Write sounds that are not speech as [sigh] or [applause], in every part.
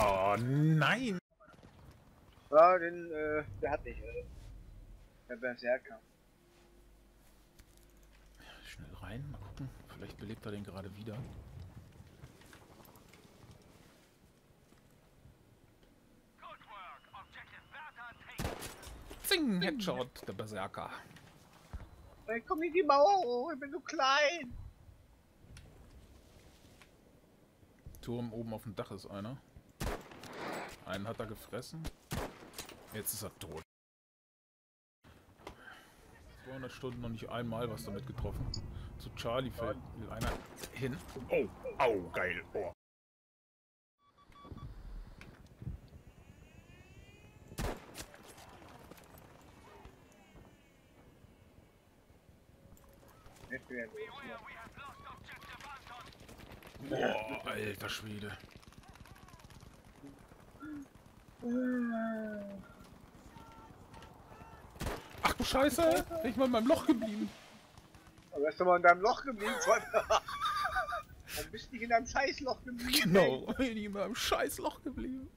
Oh nein! Ja, den, äh, der hat nicht, oder? Der Berserker. Schnell rein, mal gucken. Vielleicht belebt er den gerade wieder. Zing, Headshot, der Berserker. Ich komm in die Mauer hoch, ich bin so klein. Turm oben auf dem Dach ist einer. Einen hat er gefressen. Jetzt ist er tot. 200 Stunden noch nicht einmal was damit getroffen. Zu Charlie fällt will einer hin. Oh, au, geil. Oh. Boah, alter Schwede. Ach du Scheiße, bin ich mal in meinem Loch geblieben. Aber wärst du mal in deinem Loch geblieben. [laughs] Dann bist du nicht in deinem Scheißloch geblieben. Genau, bin ich in meinem Scheißloch geblieben.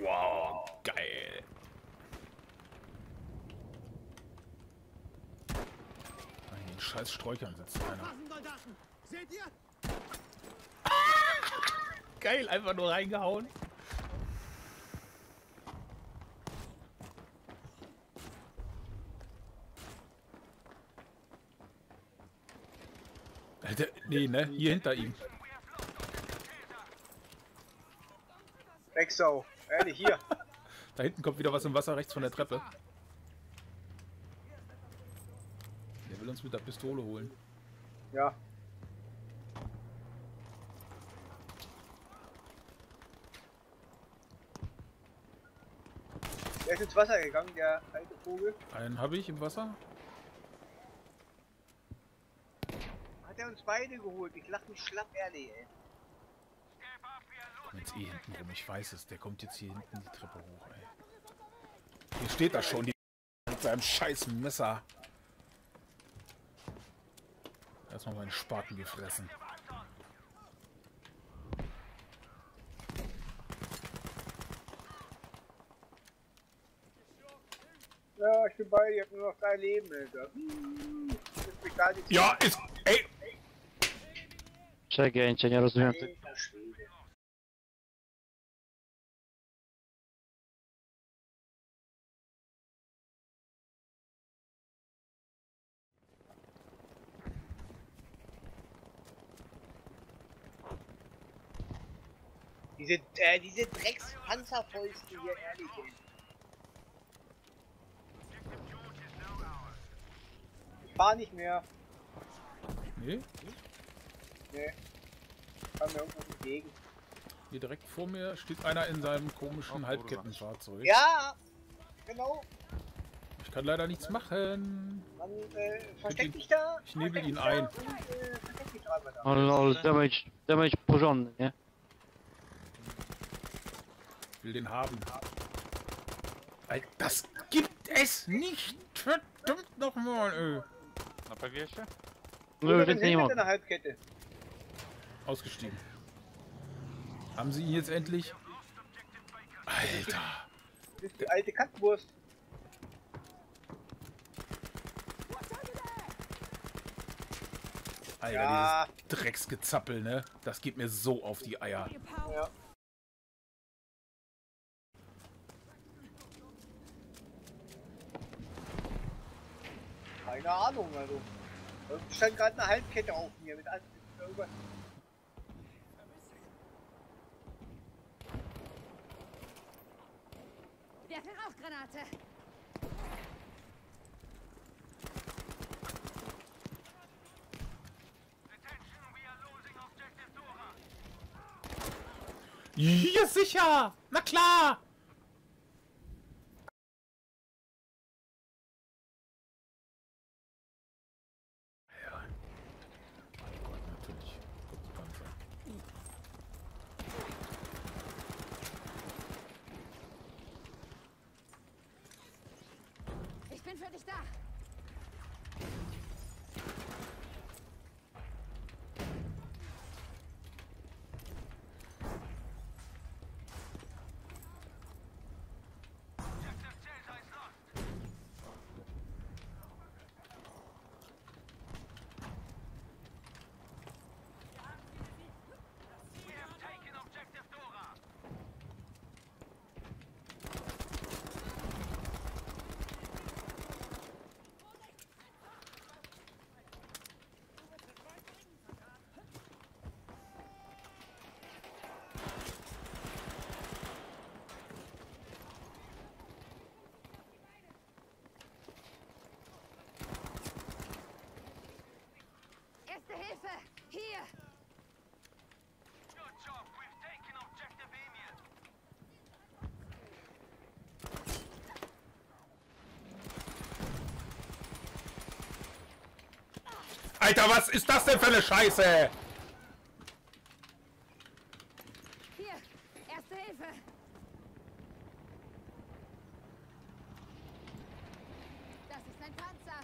Wow, geil. In den scheiß Sträuchern sitzt einer. Seht ihr? Geil, einfach nur reingehauen. Alter, nee, ne? Hier hinter ihm. Drecksau. Ehrlich, hier. [laughs] Da hinten kommt wieder was im Wasser rechts von der Treppe. Der will uns mit der Pistole holen. Ja. Der ist ins Wasser gegangen, der alte Vogel. Einen habe ich im Wasser. Hat er uns beide geholt. Ich lach mich schlapp, ehrlich, ey. Jetzt eh hinten rum, ich weiß es. Der kommt jetzt hier hinten die Treppe hoch, ey. Hier steht er schon, die mit seinem scheiß Messer. Erstmal meinen Spaten gefressen. Ja, ich bin bei dir. Ich hab nur noch drei Leben, Alter. Hm, Ja, ist. Ey! Przegięcie, nie rozumiem Schwede. Diese, äh, diese Dreckspanzerfäuste hier, ehrlich, ey. Fahr nicht mehr. Nee, Nee. Kann mir irgendwo entgegen. hier direkt vor mir steht einer in seinem komischen Halbkettenfahrzeug. Ja! Genau. Ich kann leider nichts machen. Dann äh, versteck dich da. ich nebel ihn ein. Da und, äh, versteck dich einmal da. Ale, ale damage, damage porządny, nie? Ich will den haben. Alter, das gibt es nicht! Verdammt nochmal, ey. Na pewiesie? No już więcej nie mogę. Halbkette. Ausgestiegen. Haben sie ihn jetzt endlich? Alter. Das ist die alte Kackwurst. Alter, Ja. dieses Drecksgezappel, ne? Das geht mir so auf die Eier. Ja. Keine Ahnung, also. Da stand gerade eine Halbkette auf mir mit, an- mit irgendwas. Werfe Rauchgranate! Ja, sicher! Na klar! Ja. Oh Gott, natürlich. Panzer. Ich bin für dich da! Alter, was ist das denn für eine Scheiße? Hier, erste Hilfe. Das ist ein Panzer.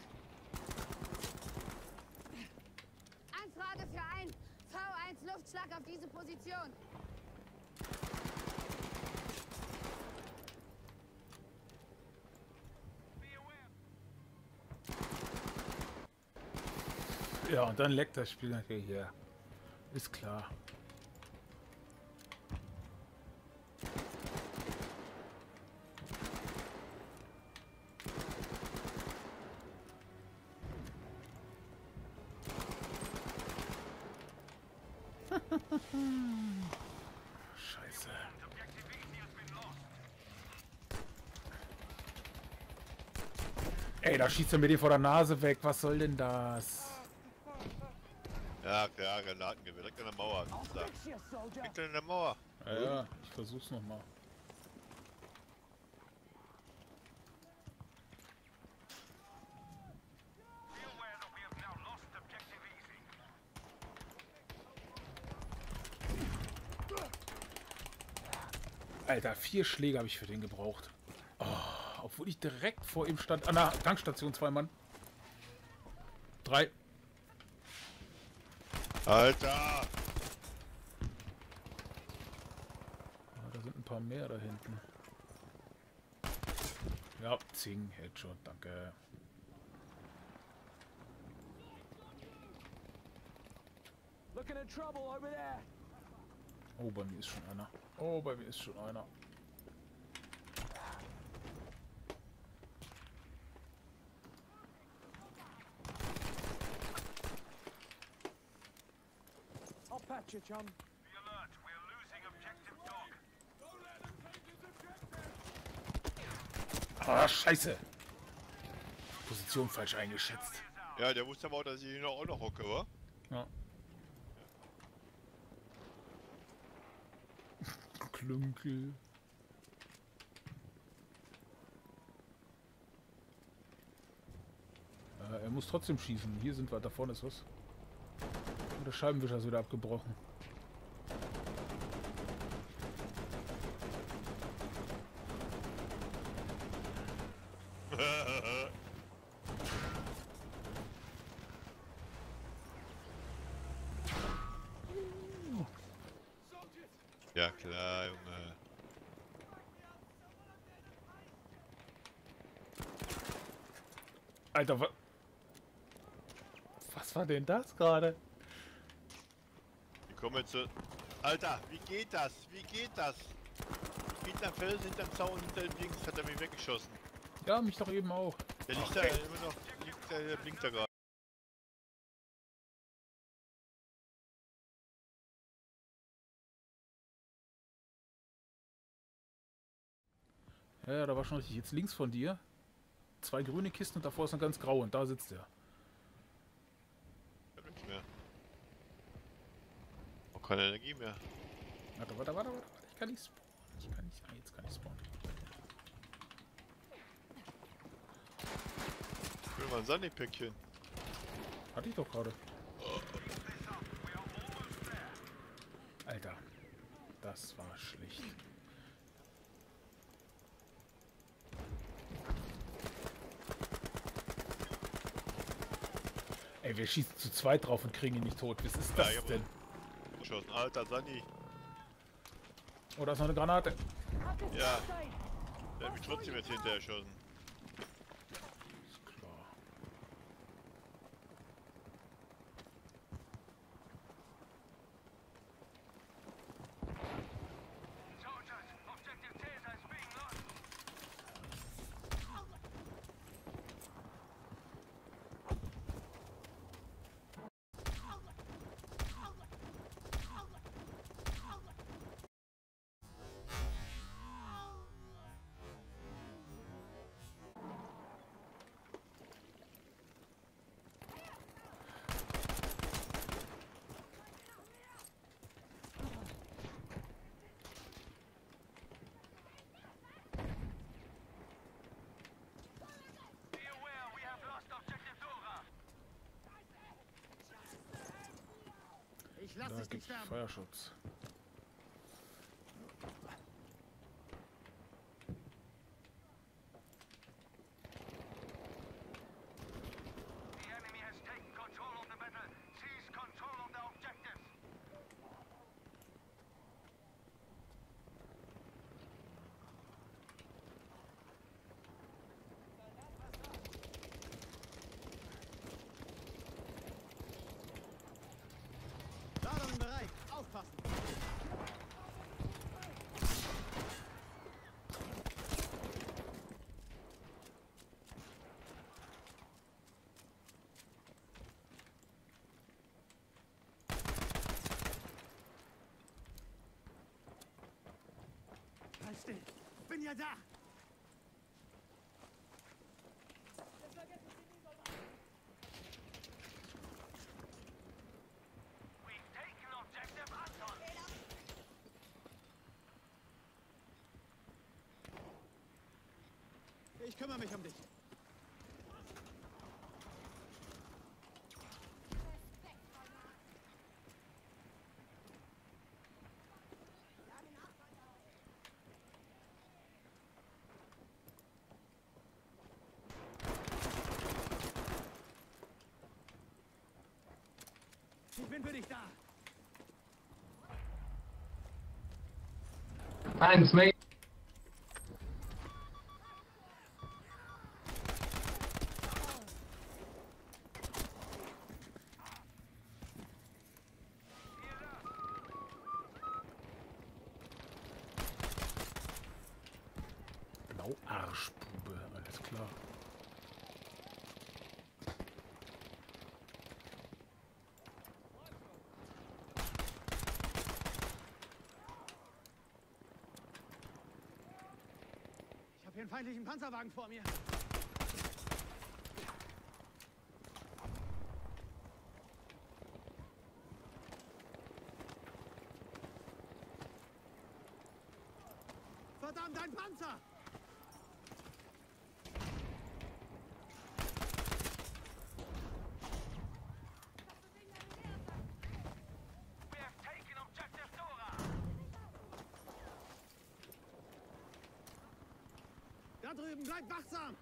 Anfrage für ein V1 Luftschlag auf diese Position. Ja, und dann leckt das Spiel natürlich hier. Ist klar. Scheiße. Ey, da schießt er mir die vor der Nase weg. Was soll denn das? Ja, klar, Granatengewehr. Direkt an der Mauer. Direkt an der Mauer. Ja, ja, ich versuch's nochmal. Alter, vier Schläge habe ich für den gebraucht. Oh, obwohl ich direkt vor ihm stand. An der Tankstation, zwei Mann. Drei. Alter! Ah, da sind ein paar mehr da hinten. Ja, Zing, Headshot, danke. Looking in trouble over there. Oh, bei mir ist schon einer. Oh, bei mir ist schon einer. I'll patch you, chum. Ah, scheiße. Position falsch eingeschätzt. Ja, der wusste aber auch, dass ich hier noch auch noch hocke, wa? Ja. [laughs] Klünkel. Äh, er muss trotzdem schießen. Hier sind wir, da vorne ist was. Der Scheibenwischer ist wieder abgebrochen. [laughs] Ja, klar, Junge. Alter, wa was war denn das gerade? Jetzt zu... Alter, wie geht das? Wie geht das? Hinterm Fels, hinterm Zaun, hinter dem Dings hat er mich weggeschossen. Ja, mich doch eben auch. Der liegt da immer noch, liegt da, der blinkt da gerade. Ja, ja, da war schon richtig. Jetzt links von dir. Zwei grüne Kisten und davor ist eine ganz graue und da sitzt er. Ich hab nichts mehr. Auch keine Energie mehr. Warte, warte, warte, warte. Ich kann nicht spawnen. Ich kann nicht. Ah, jetzt kann ich spawnen. Ich will mal ein Sunny-Päckchen. Hatte ich doch gerade. Alter. Das war schlecht. Ey, wir schießen zu zweit drauf und kriegen ihn nicht tot. Was ist das Ja, denn? Geschossen. Alter, Sunny. Oh, da ist noch eine Granate. Ja. Der hat mich trotzdem jetzt hinterher erschossen. Lass Da dich nicht gibt's sterben. Feuerschutz. Ladung bereit. Aufpassen. Halt still. Bin ja da. Ich kümmere mich um dich. Ich bin für dich da. Eins. Blauarschbube, alles klar. Ich habe einen feindlichen Panzerwagen vor mir. Verdammt, ein Panzer! Da drüben, bleibt wachsam!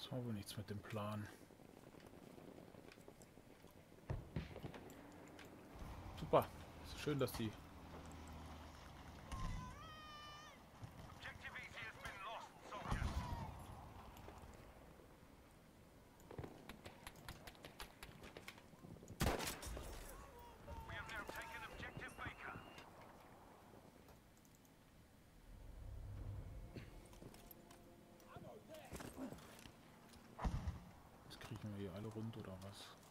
Das war wohl nichts mit dem Plan. Super. Ist schön, dass die wir hier alle rund oder was?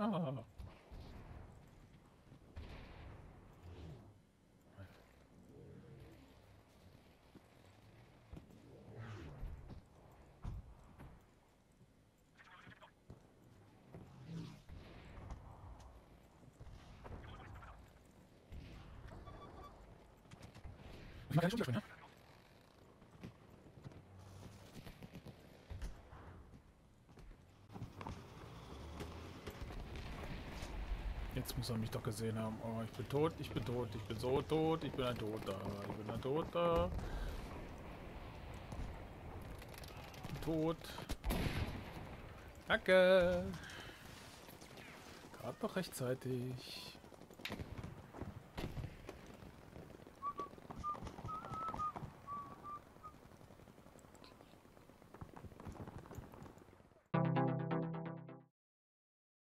Ah. Ich mach keinen Jetzt muss er mich doch gesehen haben. Oh, ich bin tot, ich bin tot, ich bin so tot, ich bin ein Toter, ich bin ein Toter. Tot. Danke. Gerade noch rechtzeitig.